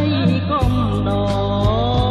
tay con đò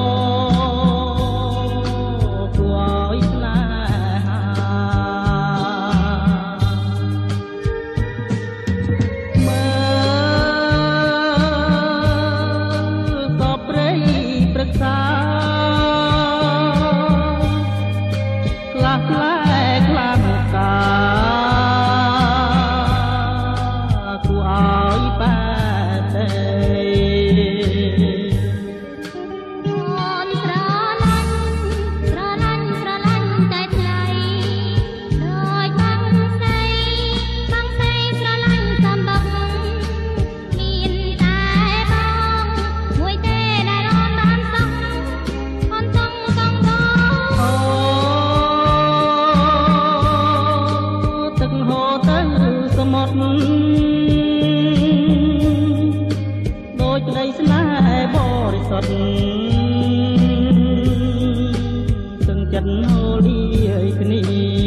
ចិត្តហូលីគ្នា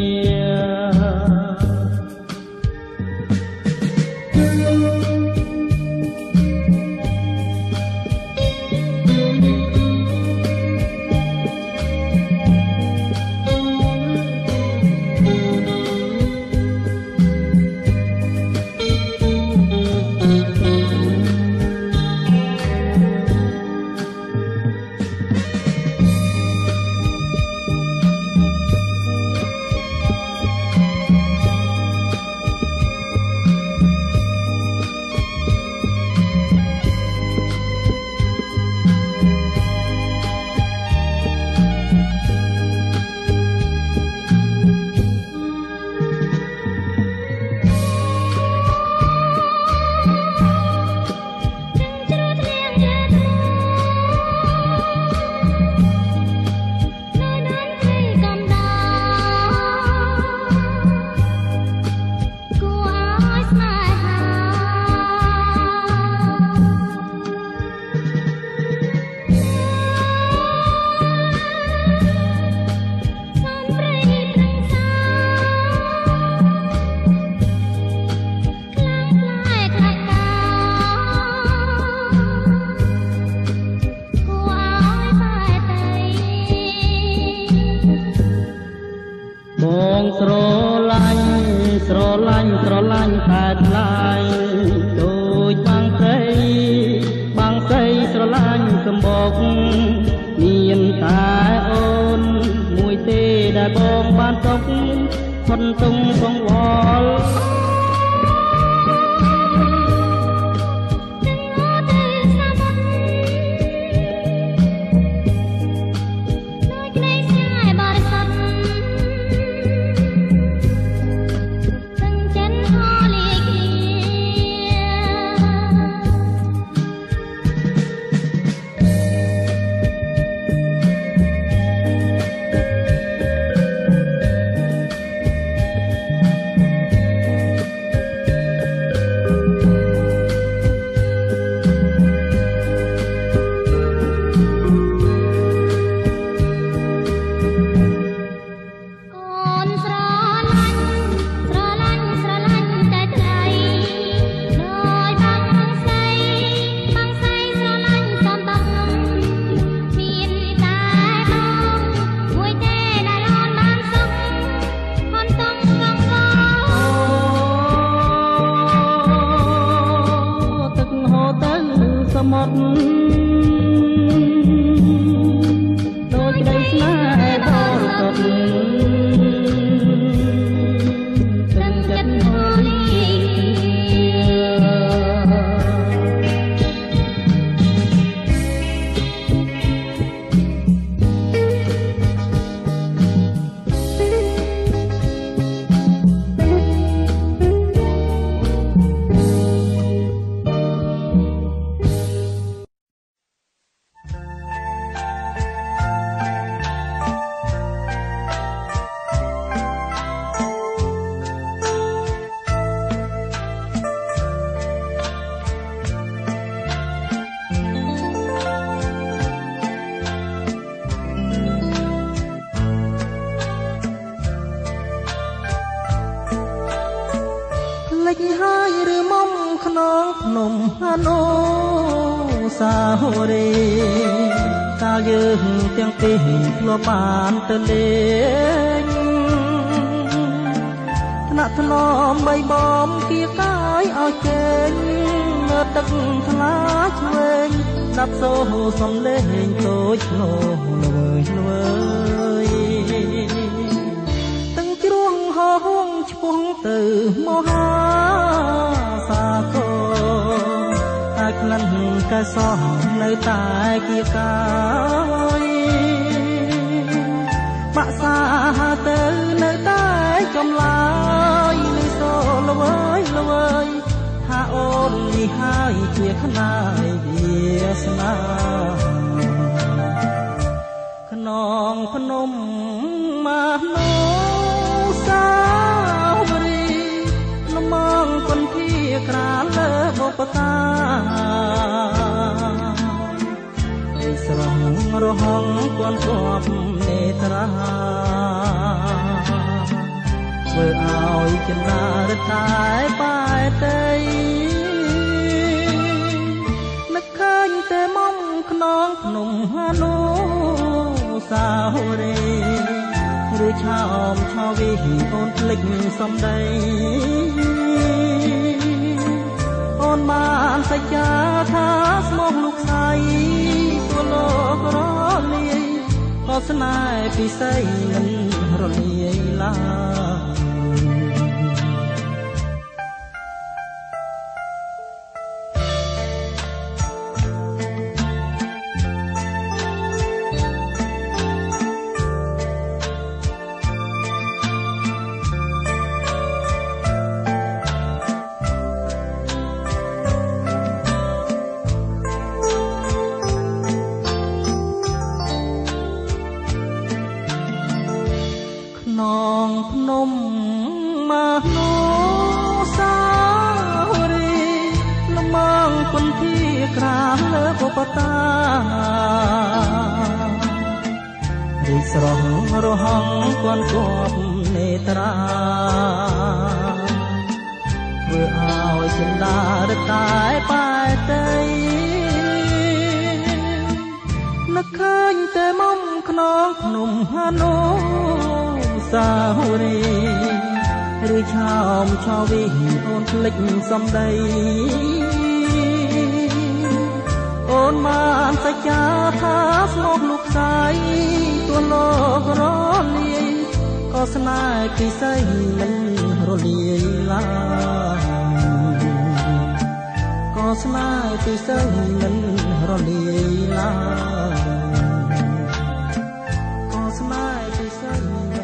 ចហើយឬមុំខ្នងភ្នំអនុសាហរីកាលយើងទាំងពីរធ្លាប់បានទៅលេងថ្នាក់ថ្នមបីបំគៀកាយឲ្យចេញមើលទឹកថ្លាឆ្វេងដាប់សូសំលេងតូចធ្នោល្វើយល្វើយទាំងជ្រួងហោហងឆ្ពងទៅមហា លិនកែសោះនៅតែគៀកាយបាក់សាទៅនៅតែចំឡាយលីសូល្វើយល្វើយថាអូននេះហើយជាខ្នាយវាសនាខ្នងភ្នំ ក្រាលលើបុព្វកាអីស្រងរហងគន់គប់នេត្រាធ្វើឲ្យចិន្តារតែបែតីនឹកឃើញតែមុំខ្នងភ្នំហានូសាហូរេឬឆោមឆោវីអូនភ្លេចសំដីអូន បានសច្ចាថាស្មោះលោកស្រីទលោករលាយក៏ស្នេហ៍ពិសីមិនរលាយឡើយ នធាក្រាលលើបុព្វតារីស្រងរហងគន់គប់នេត្រាធ្វើឲ្យចិន្តារតែបែតីនឹកឃើញតែមុំខ្នងភ្នំហានូសាហូរីឬឆោមឆោវីអូនភ្លេចសំដី អូនបានសច្ចាថាស្មោះលោកស្រីទួលោករលាយក៏ស្នេហ៍ពិសីមិនរលាយឡើយក៏ស្នេហ៍ពិសីមិនរលាយឡើយក៏ស្នេហ៍ពិសីមិ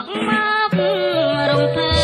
ចំណោបក់មករំភើ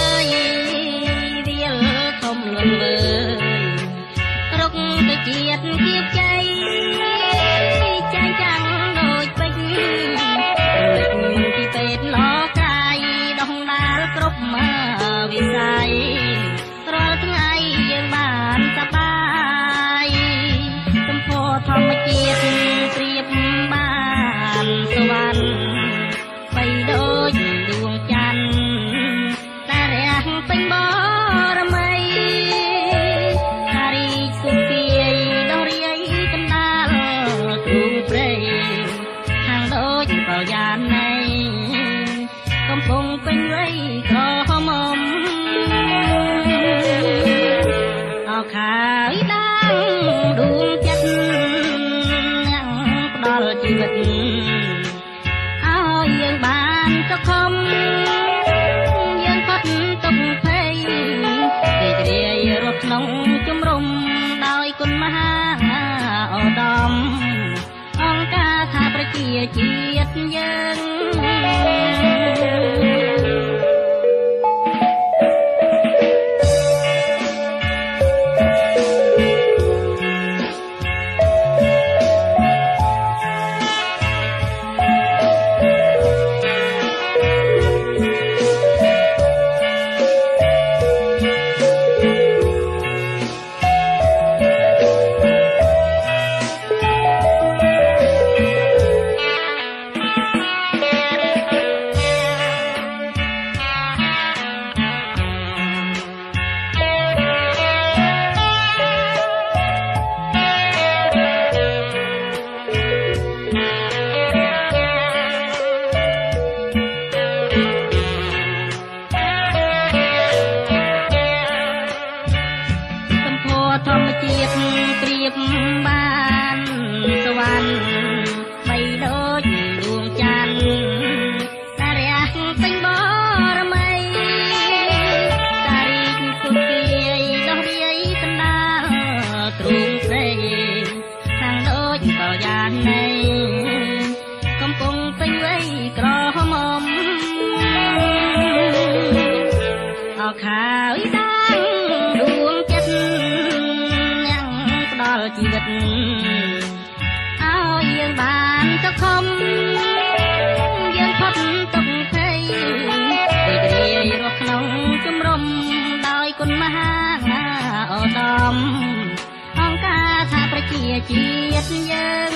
ជាតិយើ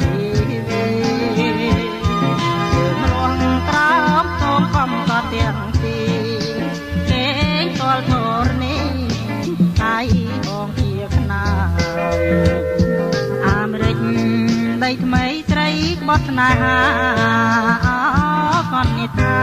ជីវីជើងរងក្រោមសូមខំតទាំងទីគេងតលធរនេះដៃបងជាខ្នាអាមេរិកដីថ្មីត្រីបត់ស្នេហាអកននេតា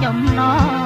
chồng nó.